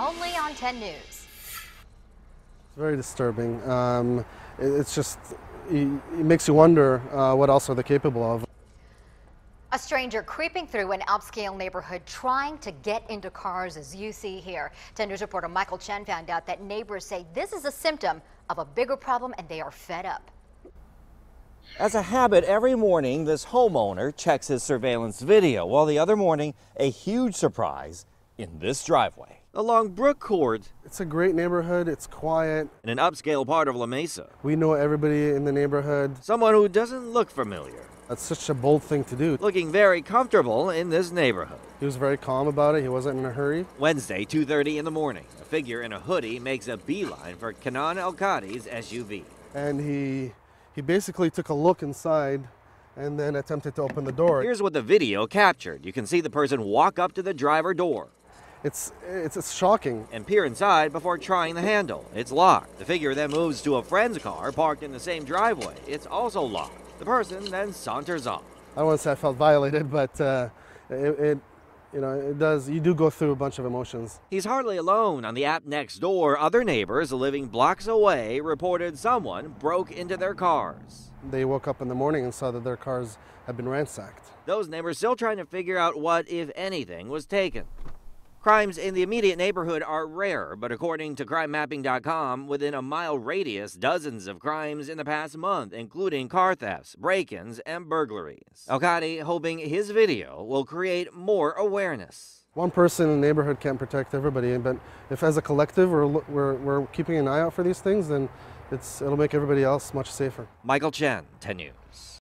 Only on 10 News. It's very disturbing. Um, it, it's just, it, it makes you wonder uh, what else are they capable of. A stranger creeping through an upscale neighborhood trying to get into cars as you see here. 10 News reporter Michael Chen found out that neighbors say this is a symptom of a bigger problem and they are fed up. As a habit, every morning this homeowner checks his surveillance video, while the other morning, a huge surprise in this driveway. Along Brook Court, It's a great neighborhood. It's quiet. in an upscale part of La Mesa, We know everybody in the neighborhood. someone who doesn't look familiar, That's such a bold thing to do. looking very comfortable in this neighborhood. He was very calm about it. He wasn't in a hurry. Wednesday, 2:30 in the morning, a figure in a hoodie makes a beeline for Kanan El SUV. And he, he basically took a look inside and then attempted to open the door. Here's what the video captured. You can see the person walk up to the driver door It's, it's, it's shocking. and peer inside before trying the handle. It's locked. The figure then moves to a friend's car parked in the same driveway. It's also locked. The person then saunters off. I don't want to say I felt violated, but uh, it, it, you know, it does. You do go through a bunch of emotions. He's hardly alone. On the app Nextdoor, other neighbors living blocks away reported someone broke into their cars. They woke up in the morning and saw that their cars had been ransacked. Those neighbors still trying to figure out what, if anything, was taken. Crimes in the immediate neighborhood are rare, but according to crimemapping.com, within a mile radius, dozens of crimes in the past month, including car thefts, break ins, and burglaries. El Khadi hoping his video will create more awareness. One person in the neighborhood can't protect everybody, but if as a collective we're, we're, we're keeping an eye out for these things, then it's, it'll make everybody else much safer. Michael Chen, 10 News.